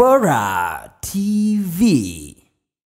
Bora TV.